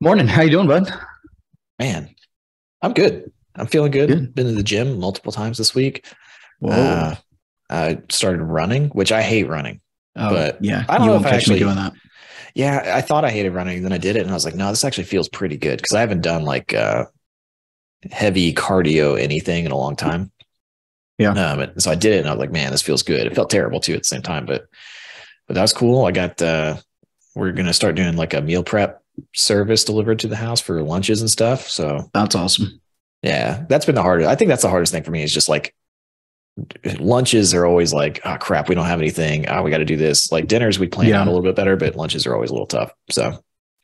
Morning. How you doing, bud? Man, I'm good. I'm feeling good. Good. Been to the gym multiple times this week. Whoa. Uh, I started running, which I hate running. oh, but yeah, I don't you know if I actually- doing that. Yeah, I thought I hated running, then I did it, and I was like, no, this actually feels pretty good because I haven't done like uh, heavy cardio anything in a long time. Yeah. Um, and so I did it, and I was like, man, this feels good. It felt terrible too at the same time, but but that was cool. I got uh, we're gonna start doing like a meal prep service delivered to the house for lunches and stuff. So That's awesome. Yeah, that's been the hardest. I think that's the hardest thing for me is just like lunches are always like, oh crap, we don't have anything. Oh, we got to do this. Like dinners, we plan Yeah. out a little bit better, but lunches are always a little tough. So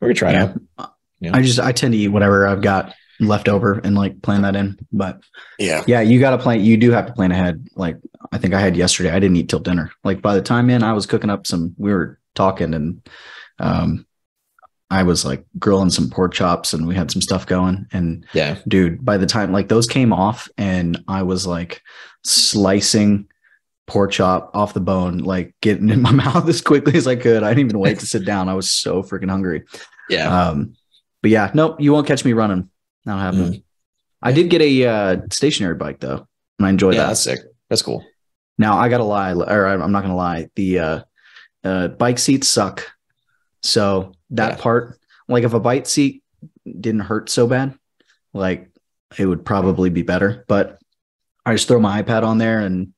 we're gonna try it Yeah. out. Yeah. I just I tend to eat whatever I've got left over and like plan that in. But Yeah. yeah, you got to plan. You do have to plan ahead. Like I think I had yesterday. I didn't eat till dinner. Like by the time in, I was cooking up some. We were talking and um, I was like grilling some pork chops and we had some stuff going. And Yeah. dude, by the time like those came off and I was like slicing pork chop off the bone, like getting in my mouth as quickly as I could. I didn't even wait to sit down. I was so freaking hungry. Yeah. Um, but yeah, nope, you won't catch me running. Not happening. I did get a uh, stationary bike though, and I enjoyed yeah, that. that's sick. That's cool. Now I gotta lie, or I'm not gonna lie. The uh, uh, bike seats suck. So that Yeah. part, like if a bite seat didn't hurt so bad, like it would probably be better. But I just throw my iPad on there and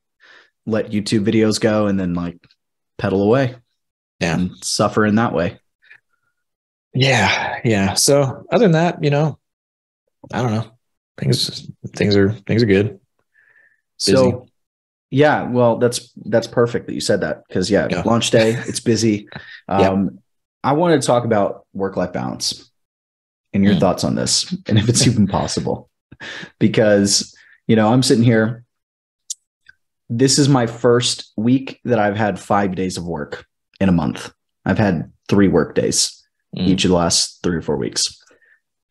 let YouTube videos go, and then like pedal away Yeah. and suffer in that way. Yeah. Yeah. So other than that, you know, I don't know. Things things are things are good. Busy. So yeah, well, that's that's perfect that you said that because yeah, Yeah. launch day, it's busy. Yeah. Um, I wanted to talk about work life balance and your Hmm. thoughts on this, and if it's even possible, because you know I'm sitting here. This is my first week that I've had five days of work in a month. I've had three work days Mm. each of the last three or four weeks,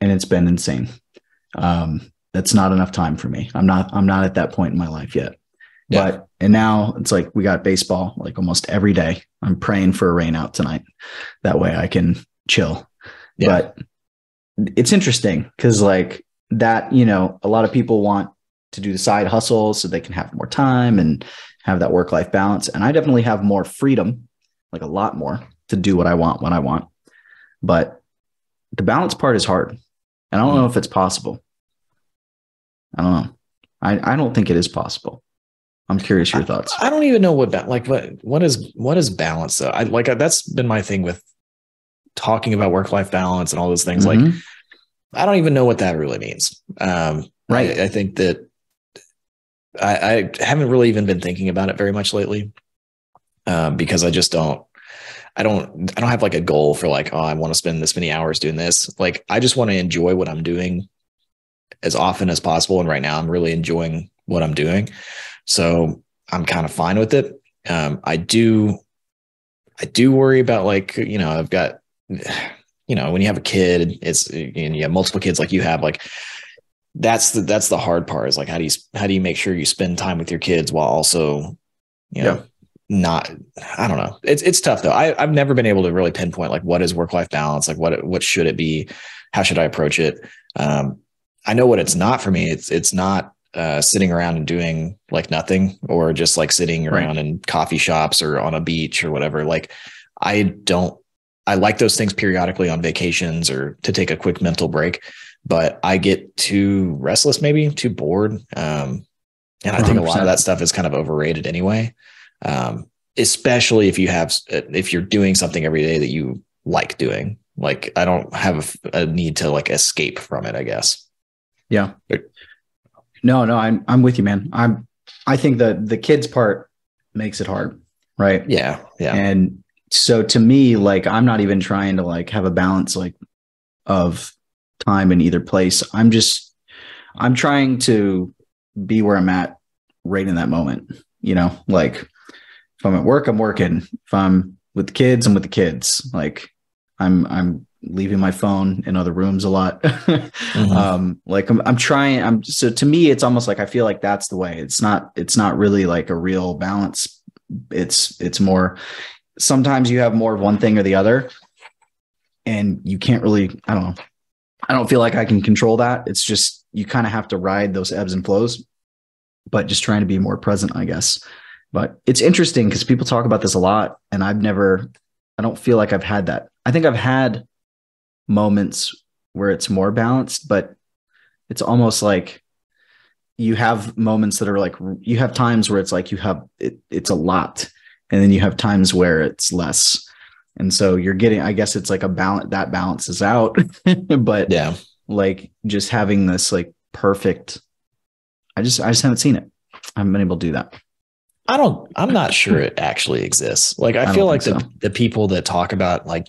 and it's been insane. Um, that's not enough time for me. I'm not. I'm not at that point in my life yet. Yeah. But and now it's like we got baseball like almost every day. I'm praying for a rain out tonight. That way I can chill. Yeah. But it's interesting because like that, you know, a lot of people want to do the side hustle so they can have more time and have that work life balance. And I definitely have more freedom, like a lot more to do what I want when I want. But the balance part is hard. And I don't know if it's possible. I don't know. I, I don't think it is possible. I'm curious your thoughts. I don't even know what ba- like what what is what is balance though. I like that's been my thing with talking about work life balance and all those things. Like Mhm. I don't even know what that really means. Um, Right. I, I think that I, I haven't really even been thinking about it very much lately, um, because I just don't. I don't. I don't have like a goal for like, oh, I want to spend this many hours doing this. Like, I just want to enjoy what I'm doing as often as possible. And right now, I'm really enjoying what I'm doing, so I'm kind of fine with it. Um, I do. I do worry about like you know I've got you know when you have a kid it's and you have multiple kids like you have like that's the that's the hard part is like how do you how do you make sure you spend time with your kids while also you know Yeah. not i don't know it's it's tough though I, i've never been able to really pinpoint like what is work life balance like what what should it be how should i approach it um i know what it's not for me it's it's not uh sitting around and doing like nothing or just like sitting Right. around in coffee shops or on a beach or whatever like i don't I like those things periodically on vacations or to take a quick mental break, but I get too restless, maybe too bored. Um, and I think a lot of that stuff is kind of overrated anyway. Um, especially if you have, if you're doing something every day that you like doing. Like I don't have a, a need to like escape from it, I guess. Yeah. No, no, I'm I'm with you, man. I'm I think the the kids part makes it hard, right? Yeah. Yeah. And so to me, like I'm not even trying to like have a balance like of time in either place. I'm just I'm trying to be where I'm at right in that moment. You know, like if I'm at work, I'm working. If I'm with the kids, I'm with the kids. Like I'm I'm leaving my phone in other rooms a lot. Mhm. um like I'm, I'm trying i'm so to me it's almost like i feel like that's the way it's not it's not really like a real balance it's it's more sometimes you have more of one thing or the other and you can't really i don't know I don't feel like I can control that. It's just you kind of have to ride those ebbs and flows, but just trying to be more present, I guess. But it's interesting because people talk about this a lot, and I've never, I don't feel like I've had that. I think I've had moments where it's more balanced, but it's almost like you have moments that are like you have times where it's like you have it, it's a lot, and then you have times where it's less. And so you're getting, I guess it's like a balance that balances out. but Yeah. like just having this like perfect, I just, I just haven't seen it. I haven't been able to do that. I don't, I'm not sure it actually exists. Like, I, I feel like the, so. the people that talk about, like,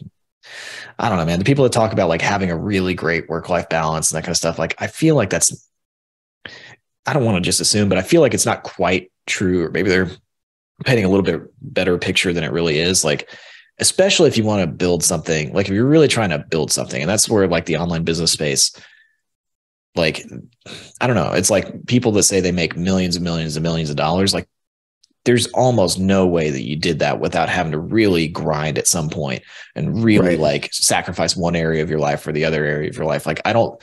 I don't know, man, the people that talk about like having a really great work life balance and that kind of stuff, like, I feel like that's, I don't want to just assume, but I feel like it's not quite true. Or maybe they're painting a little bit better picture than it really is. Like, especially if you want to build something, like if you're really trying to build something, and that's where like the online business space, like, I don't know, it's like people that say they make millions and millions and millions of dollars, like, there's almost no way that you did that without having to really grind at some point and really Right. like sacrifice one area of your life for the other area of your life. Like I don't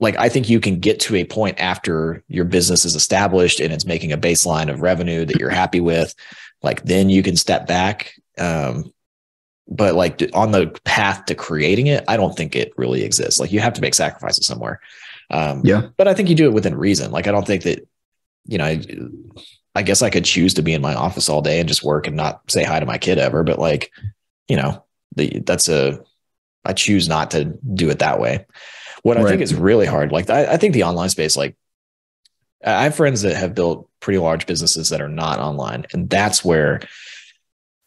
like I think you can get to a point after your business is established and it's making a baseline of revenue that you're happy with. Like then you can step back. Um, but like on the path to creating it, I don't think it really exists. Like you have to make sacrifices somewhere. Um, Yeah. but I think you do it within reason. Like I don't think that, you know, I, guess I could choose to be in my office all day and just work and not say hi to my kid ever. But like, you know, the that's a I choose not to do it that way. What I think is really hard, like I, I think the online space, like I have friends that have built pretty large businesses that are not online, and that's where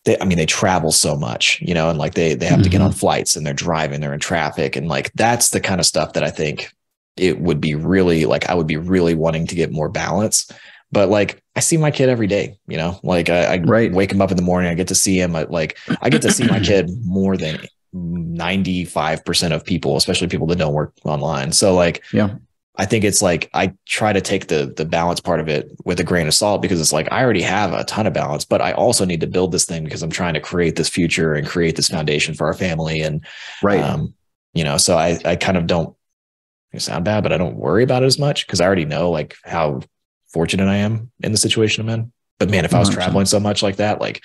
they, I mean, they travel so much, you know, and like they they have to get on mm-hmm. flights and they're driving, they're in traffic, and like that's the kind of stuff that I think it would be really like I would be really wanting to get more balance. But like I see my kid every day, you know, like I, I Right. wake him up in the morning, I get to see him. I, like I get to see my kid more than 95% of people, especially people that don't work online. So like, Yeah. I think it's like I try to take the the balance part of it with a grain of salt because it's like I already have a ton of balance, but I also need to build this thing because I'm trying to create this future and create this foundation for our family. And Right. um, you know, so I I kind of don't sound bad, but I don't worry about it as much because I already know like how fortunate I am in the situation I'm in. But man, if I was 100%. traveling so much like that, like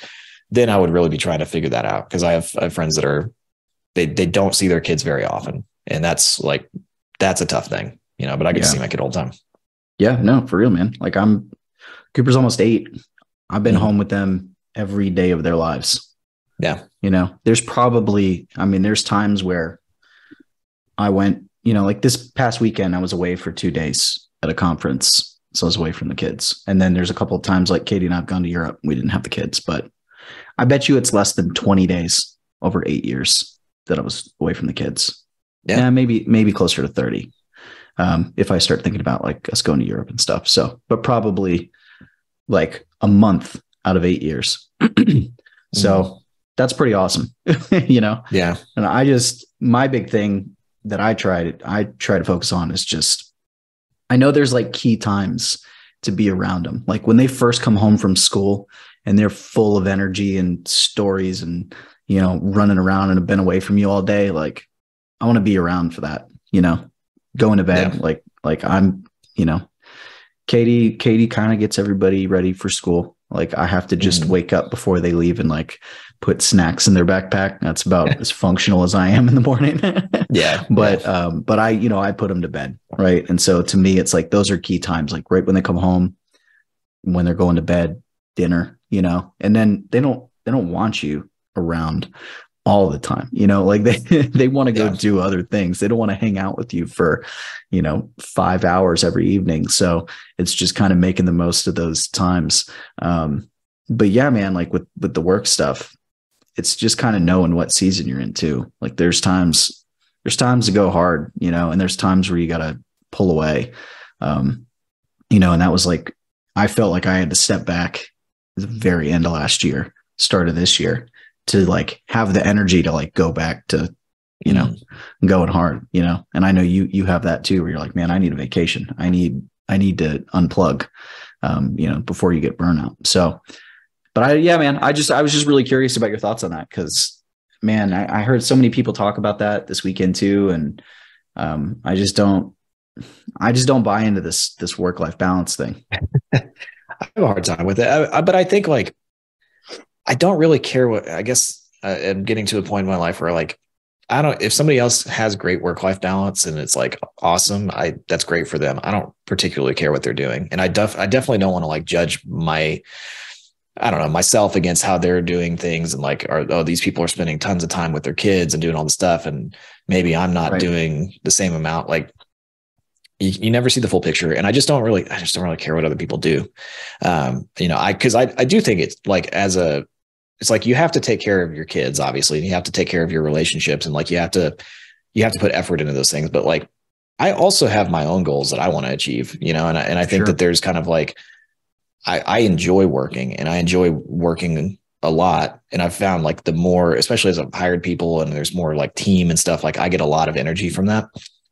then I would really be trying to figure that out because I have I have friends that are they they don't see their kids very often, and that's like that's a tough thing, you know. But I get to see my kid all the time. Yeah, no, for real, man. Like I'm Cooper's almost eight. I've been Mhm. home with them every day of their lives. Yeah. You know, there's probably, I mean, there's times where I went, you know, like this past weekend, I was away for two days at a conference. So I was away from the kids. And then there's a couple of times like Katie and I've gone to Europe. We didn't have the kids, but I bet you it's less than 20 days over eight years that I was away from the kids. Yeah. Yeah, maybe, maybe closer to 30 um, if I start thinking about like us going to Europe and stuff. So, but probably like a month out of eight years. so that's pretty awesome, you know? Yeah. And I just, my big thing that I try to, I try to focus on is just, I know there's like key times to be around them. Like when they first come home from school and they're full of energy and stories and, you know, running around and have been away from you all day. Like I want to be around for that, you know, going to bed. Yeah. Like, like I'm, you know, Katie, Katie kind of gets everybody ready for school. Like I have to just Mhm. wake up before they leave and like put snacks in their backpack. That's about as functional as I am in the morning. Yeah. but um but i you know i put them to bed right and so to me it's like those are key times like right when they come home when they're going to bed dinner you know and then they don't they don't want you around all the time you know like they they want to go Yeah. do other things they don't want to hang out with you for you know 5 hours every evening so it's just kind of making the most of those times um but yeah man like with with the work stuff it's just kind of knowing what season you're into like there's times there's times to go hard, you know, and there's times where you got to pull away. Um, you know, and that was like, I felt like I had to step back at the very end of last year, start of this year to like have the energy to like go back to, you know, going hard, you know, and I know you, you have that too, where you're like, man, I need a vacation. I need, I need to unplug, um, you know, before you get burnout. So, but I, yeah, man, I just, I was just really curious about your thoughts on that. Cause man, I, I heard so many people talk about that this weekend too. And Um, I just don't, I just don't buy into this this work life balance thing. I have a hard time with it, I, I, but I think like I don't really care what. I guess I'm getting to a point in my life where like I don't. If somebody else has great work life balance and it's like awesome, I that's great for them. I don't particularly care what they're doing, and I def I definitely don't want to like judge my I don't know myself against how they're doing things and like are oh these people are spending tons of time with their kids and doing all the stuff and maybe I'm not right. doing the same amount like you, you, never see the full picture and I just don't really I just don't really care what other people do um you know I cuz I I do think it's like as a it's like you have to take care of your kids obviously and you have to take care of your relationships and like you have to you have to put effort into those things but like I also have my own goals that I want to achieve you know and I, and I think sure. that there's kind of like I, I enjoy working and I enjoy working a lot. And I've found like the more, especially as I've hired people and there's more like team and stuff, like I get a lot of energy from that.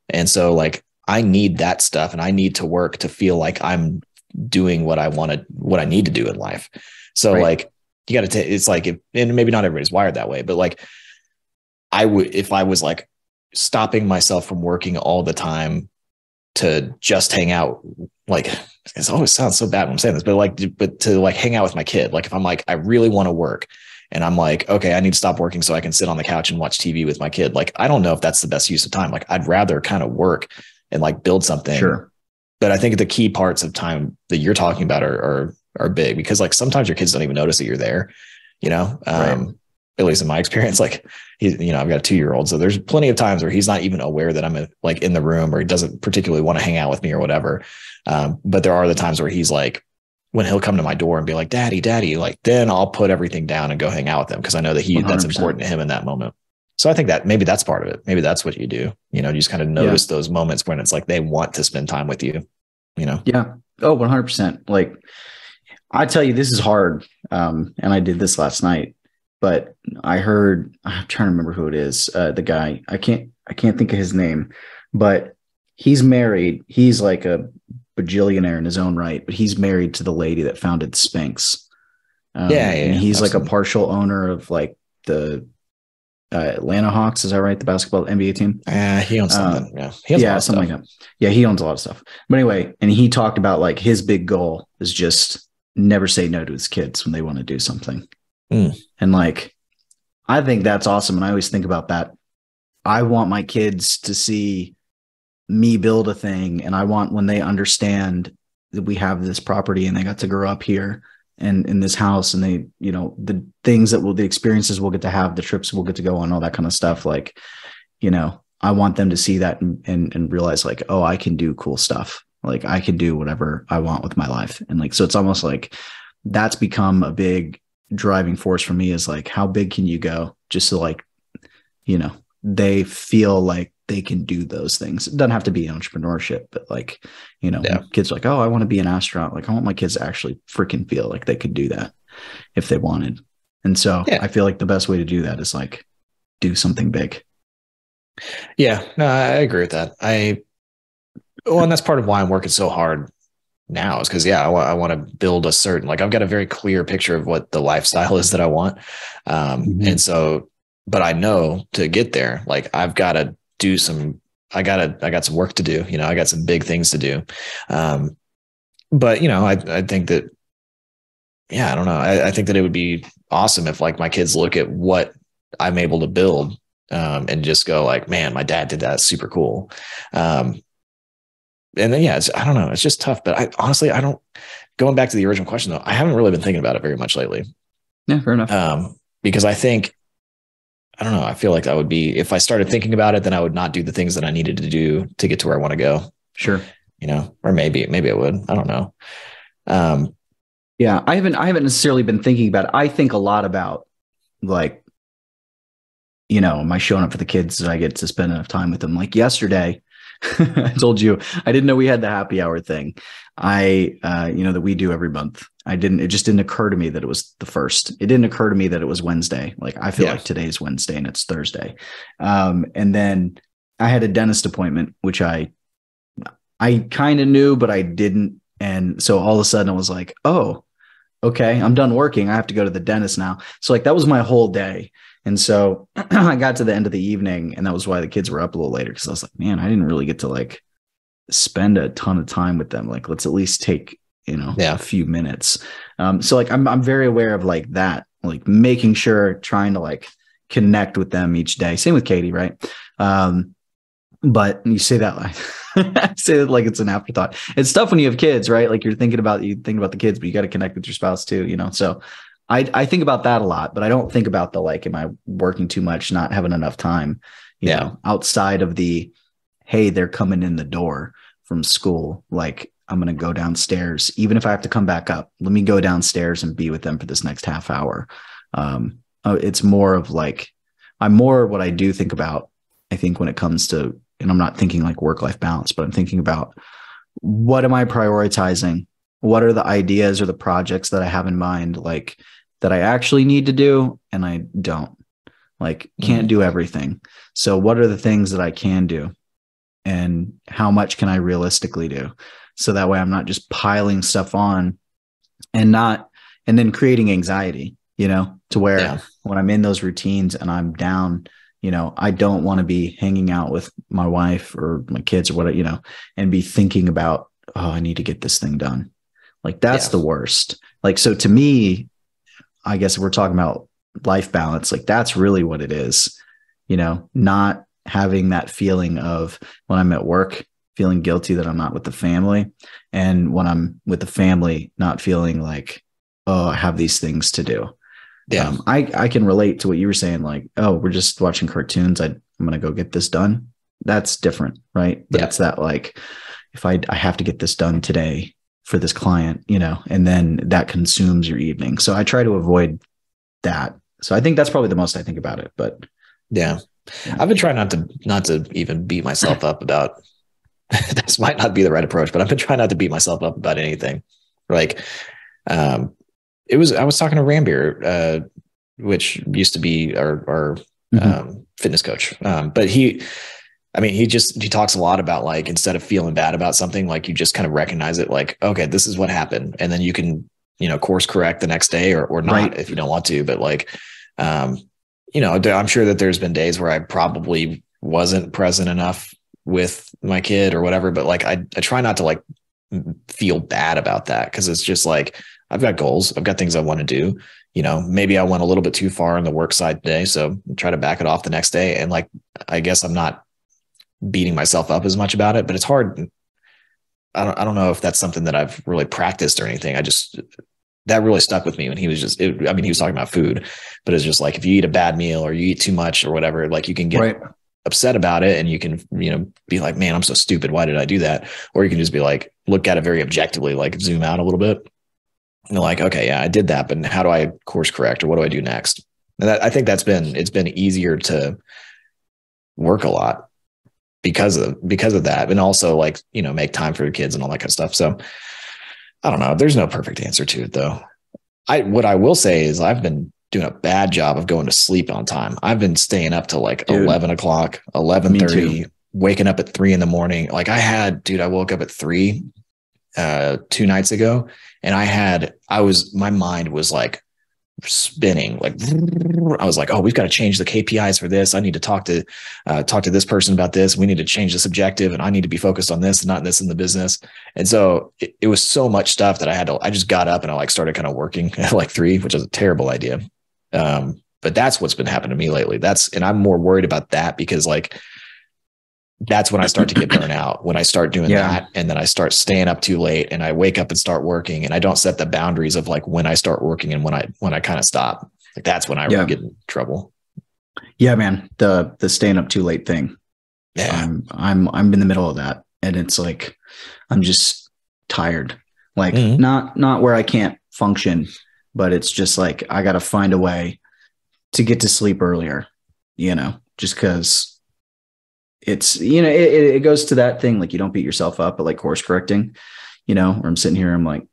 And so like I need that stuff and I need to work to feel like I'm doing what I want to, what I need to do in life. So right. like you got to take, it's like, if, and maybe not everybody's wired that way, but like I would, if I was like stopping myself from working all the time to just hang out like it always sounds so bad when I'm saying this, but like, but to like hang out with my kid, like if I'm like, I really want to work and I'm like, okay, I need to stop working so I can sit on the couch and watch TV with my kid. Like, I don't know if that's the best use of time. Like, I'd rather kind of work and like build something. Sure. But I think the key parts of time that you're talking about are, are, are big because like sometimes your kids don't even notice that you're there, you know? Um, right at least in my experience, like he's, you know, I've got a two year old. So there's plenty of times where he's not even aware that I'm like in the room or he doesn't particularly want to hang out with me or whatever. Um, but there are the times where he's like, when he'll come to my door and be like, daddy, daddy, like, then I'll put everything down and go hang out with him. Cause I know that he, 100%. that's important to him in that moment. So I think that maybe that's part of it. Maybe that's what you do. You know, you just kind of notice yeah. those moments when it's like they want to spend time with you, you know? Yeah. Oh, 100%. Like, I tell you, this is hard. Um, and I did this last night but I heard I'm trying to remember who it is. Uh, the guy I can't I can't think of his name, but he's married. He's like a bajillionaire in his own right, but he's married to the lady that founded Spanx. Um, yeah, yeah, and he's absolutely. like a partial owner of like the uh, Atlanta Hawks. Is that right? The basketball NBA team. Yeah, uh, he owns something. Uh, yeah, yeah, something like that. Yeah, he owns a lot of stuff. But anyway, and he talked about like his big goal is just never say no to his kids when they want to do something. Mm. And like, I think that's awesome. And I always think about that. I want my kids to see me build a thing. And I want when they understand that we have this property and they got to grow up here and in this house and they, you know, the things that will, the experiences we'll get to have, the trips we'll get to go on, all that kind of stuff. Like, you know, I want them to see that and, and, and realize like, oh, I can do cool stuff. Like I can do whatever I want with my life. And like, so it's almost like that's become a big driving force for me is like how big can you go just so like you know they feel like they can do those things. It doesn't have to be entrepreneurship but like you know yeah. kids like oh i want to be an astronaut. Like i want my kids to actually freaking feel like they could do that if they wanted. And so yeah. i feel like the best way to do that is like do something big. Yeah. No i agree with that. I well and that's part of why i'm working so hard now is because yeah, I, w- I want to build a certain like I've got a very clear picture of what the lifestyle is that I want, um, mm-hmm. and so but I know to get there, like I've got to do some. I gotta I got some work to do. You know, I got some big things to do. Um, but you know, I I think that yeah, I don't know. I, I think that it would be awesome if like my kids look at what I'm able to build um, and just go like, man, my dad did that. Super cool. Um, and then yeah, I don't know. It's just tough. But I honestly, I don't. Going back to the original question though, I haven't really been thinking about it very much lately. Yeah, fair enough. Um, because I think I don't know. I feel like I would be if I started thinking about it, then I would not do the things that I needed to do to get to where I want to go. Sure. You know, or maybe maybe I would. I don't know. Um, yeah, I haven't I haven't necessarily been thinking about it. I think a lot about like, you know, am I showing up for the kids? Did I get to spend enough time with them? Like yesterday, I told you I didn't know we had the happy hour thing. I, uh, you know, that we do every month. I didn't, it just didn't occur to me that it was the first. It didn't occur to me that it was Wednesday. Like I feel yeah. like today's Wednesday and it's Thursday. Um, and then I had a dentist appointment, which I, I kind of knew, but I didn't. And so all of a sudden I was like, oh, okay, I'm done working. I have to go to the dentist now. So like that was my whole day. And so I got to the end of the evening, and that was why the kids were up a little later because I was like, man, I didn't really get to like spend a ton of time with them. Like, let's at least take you know Yeah. a few minutes. Um, so like I'm I'm very aware of like that, like making sure trying to like connect with them each day. Same with Katie, right? Um, but you say that like say that like it's an afterthought. It's tough when you have kids, right? Like you're thinking about you think about the kids, but you got to connect with your spouse too, you know. So I I think about that a lot, but I don't think about the like, am I working too much, not having enough time, you Yeah. know, outside of the hey, they're coming in the door from school. Like I'm gonna go downstairs, even if I have to come back up. Let me go downstairs and be with them for this next half hour. Um, uh, it's more of like I'm more what I do think about. I think when it comes to, and I'm not thinking like work life balance, but I'm thinking about what am I prioritizing? What are the ideas or the projects that I have in mind, like that I actually need to do and I don't, like can't Mhm. do everything. So what are the things that I can do, and how much can I realistically do? So that way I'm not just piling stuff on, and not, and then creating anxiety, you know, to where Yeah. when I'm in those routines and I'm down, you know, I don't want to be hanging out with my wife or my kids or whatever, you know, and be thinking about, oh, I need to get this thing done. Like that's Yeah. the worst. Like, so to me, I guess we're talking about life balance, like that's really what it is, you know, not having that feeling of when I'm at work, feeling guilty that I'm not with the family. And when I'm with the family, not feeling like, oh, I have these things to do. Yeah. Um, I I can relate to what you were saying. Like, oh, we're just watching cartoons. I, I'm gonna go get this done. That's different, right? But Yeah. it's that like, if I I have to get this done today for this client, you know, and then that consumes your evening. So I try to avoid that. So I think that's probably the most I think about it. But Yeah. Yeah. I've been trying not to not to even beat myself up about this might not be the right approach, but I've been trying not to beat myself up about anything. Like um it was I was talking to Rambier, uh, which used to be our our Mhm. um fitness coach. Um, but he I mean, he just he talks a lot about like instead of feeling bad about something, like you just kind of recognize it, like, okay, this is what happened. And then you can, you know, course correct the next day or or not Right. if you don't want to. But like um you know, I'm sure that there's been days where I probably wasn't present enough with my kid or whatever, but like I, I try not to like feel bad about that because it's just like I've got goals, I've got things I want to do. You know, maybe I went a little bit too far on the work side today, so try to back it off the next day. And like, I guess I'm not beating myself up as much about it, but it's hard. I don't, I don't know if that's something that I've really practiced or anything. I just that really stuck with me when he was just. It, I mean, he was talking about food, but it's just like if you eat a bad meal or you eat too much or whatever, like you can get right. upset about it and you can you know be like man i'm so stupid why did i do that or you can just be like look at it very objectively like zoom out a little bit and like okay yeah i did that but how do i course correct or what do i do next and that, i think that's been it's been easier to work a lot because of because of that and also like you know make time for your kids and all that kind of stuff. So i don't know. There's no perfect answer to it though. I what i will say is i've been doing a bad job of going to sleep on time. I've been staying up till like Dude. 11 o'clock 11.30 waking up at 3 in the morning. Like i had dude i woke up at 3 uh two nights ago and i had i was my mind was like spinning like i was like oh we've got to change the kpis for this. I need to talk to uh, talk to this person about this. We need to change this objective and i need to be focused on this and not this in the business. And so it, it was so much stuff that i had to i just got up and i like started kind of working at like three which is a terrible idea. Um but that's what's been happening to me lately. That's and i'm more worried about that because like that's when I start to get burnt out. When I start doing Yeah. that, and then I start staying up too late, and I wake up and start working, and I don't set the boundaries of like when I start working and when I when I kind of stop. Like that's when I Yeah. really get in trouble. Yeah, man. The the staying up too late thing. Yeah, I'm I'm I'm in the middle of that. And it's like I'm just tired. Like Mhm. not not where I can't function, but it's just like I gotta find a way to get to sleep earlier, you know, just because it's you know, it, it goes to that thing like you don't beat yourself up, but like course correcting, you know, or I'm sitting here, I'm like,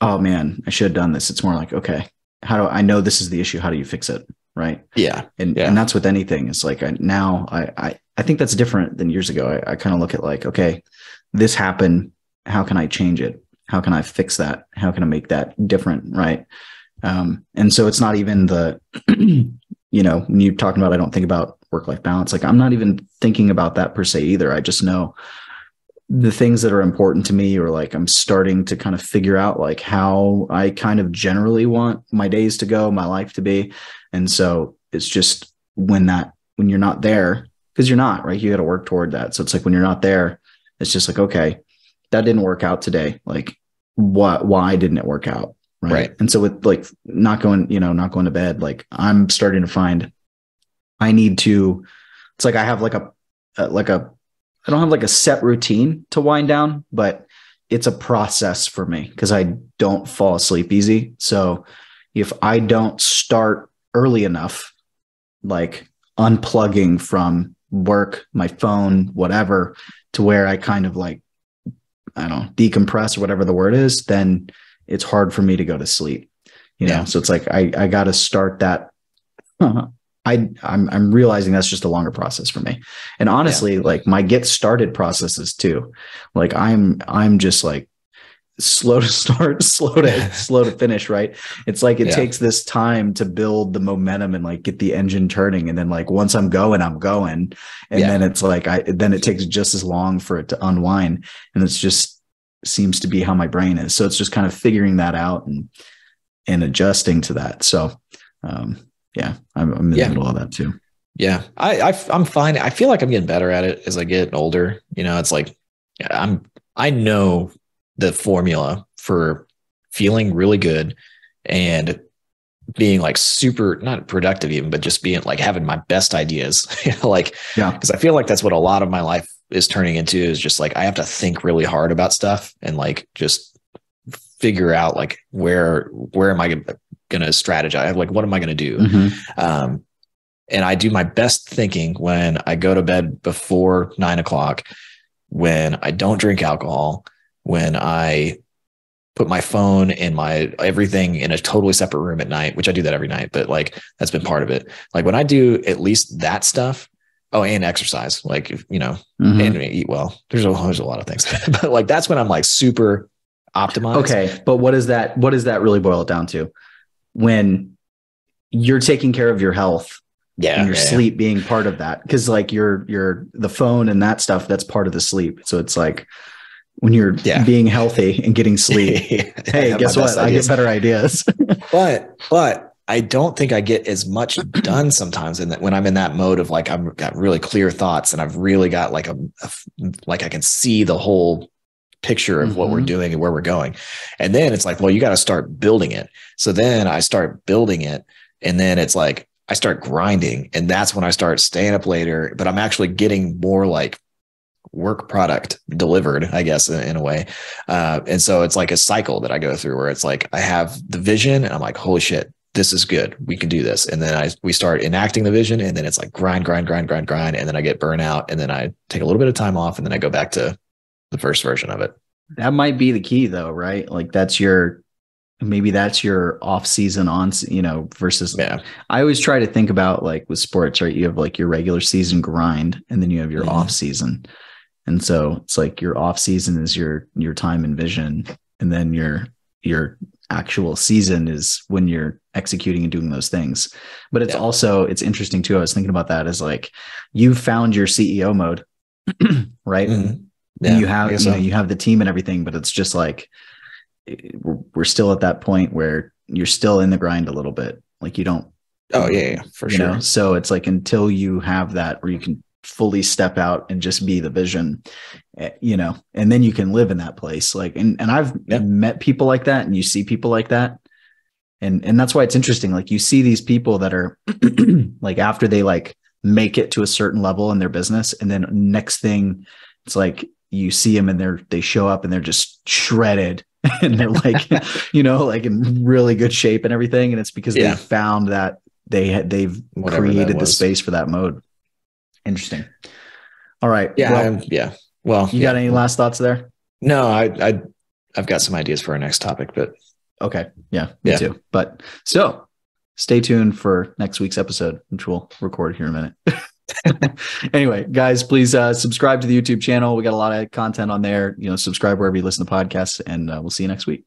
oh man, I should have done this. It's more like, okay, how do I know this is the issue? How do you fix it? Right yeah, and Yeah. and that's with anything it's like I, now I, I i think that's different than years ago i, I kind of look at like okay this happened how can i change it how can i fix that how can i make that different right um and so it's not even the you know, when you're talking about, I don't think about work life balance, like I'm not even thinking about that per se either. I just know the things that are important to me, or like I'm starting to kind of figure out like how I kind of generally want my days to go, my life to be. And so it's just when that, when you're not there, because you're not, right? You got to work toward that. So it's like when you're not there, it's just like, okay, that didn't work out today. Like, what, why didn't it work out? Right? Right. And so with like not going, you know, not going to bed, like I'm starting to find I need to, it's like I have like a, uh, like a, I don't have like a set routine to wind down, but it's a process for me because I don't fall asleep easy. So if I don't start early enough, like unplugging from work, my phone, whatever, to where I kind of like, I don't know, decompress or whatever the word is, then it's hard for me to go to sleep. You know, so it's like I I got to start that. I I'm I'm realizing that's just a longer process for me. And honestly, like my get started processes too. Like I'm I'm just like slow to start, slow to slow to finish, right? It's like it Yeah. takes this time to build the momentum and like get the engine turning and then like once I'm going, I'm going. And Yeah. then it's like I then it takes just as long for it to unwind and it's just seems to be how my brain is. So it's just kind of figuring that out and and adjusting to that. So um yeah, I'm, I'm in Yeah. the middle of that too. Yeah, I, I I'm fine. I feel like I'm getting better at it as I get older. You know, it's like I'm I know the formula for feeling really good and being like super not productive even, but just being like having my best ideas. You know, like Yeah. because I feel like that's what a lot of my life is turning into is just like I have to think really hard about stuff and like just figure out like where where am I going to strategize? Like what am I going to do? Mhm. Um, and I do my best thinking when I go to bed before nine o'clock, when I don't drink alcohol, when I put my phone and my everything in a totally separate room at night, which I do that every night, but like that's been part of it. Like when I do at least that stuff. Oh, and exercise, like you know, Mhm. and eat well. There's a there's a lot of things, but like that's when I'm like super optimized. Okay, but what is that? What does that really boil it down to? When you're taking care of your health yeah, and your yeah, yeah. sleep being part of that, because like your your the phone and that stuff that's part of the sleep. So it's like when you're Yeah. being healthy and getting sleep. Hey, guess what? I get better ideas. but but I don't think I get as much done sometimes in that when I'm in that mode of like I've got really clear thoughts and I've really got like a like I can see the whole picture of what we're Mhm. doing and where we're going. And then it's like, well, you got to start building it. So then I start building it and then it's like I start grinding and that's when I start staying up later, but I'm actually getting more like work product delivered, I guess, in, in a way. Uh, and so it's like a cycle that I go through where it's like I have the vision and I'm like, holy shit, this is good. We can do this. And then I we start enacting the vision and then it's like grind, grind, grind, grind, grind. And then I get burnout and then I take a little bit of time off and then I go back to the first version of it. that might be the key, though, right? Like that's your maybe that's your off season on, you know, versus Yeah. I always try to think about like with sports, right? You have like your regular season grind and then you have your Mhm. off season. And so it's like your off season is your your time and vision and then your your actual season is when you're executing and doing those things. But it's Yeah. also it's interesting too. I was thinking about that as like you found your CEO mode, right? Mhm. And you have you guess know you have the team and everything but it's just like we're, we're still at that point where you're still in the grind a little bit. Like you don't Oh yeah, yeah, for sure. know so it's like until you have that where you can fully step out and just be the vision eh, you know and then you can live in that place. Like and, and i've Yeah. met people like that and you see people like that. And and that's why it's interesting. Like you see these people that are like after they like make it to a certain level in their business and then next thing it's like you see them and they're they show up and they're just shredded and they're like you know like in really good shape and everything. And it's because Yeah. they found that they had they've Whatever created the space for that mode. Interesting. All right. Yeah, well, yeah. Well, you yeah. got any last thoughts there? No, I, I, I've got some ideas for our next topic, but okay. Yeah me Yeah. too. But so stay tuned for next week's episode which we'll record here in a minute anyway guys please uh, subscribe to the youtube channel. We got a lot of content on there. You know subscribe wherever you listen to podcasts and uh, we'll see you next week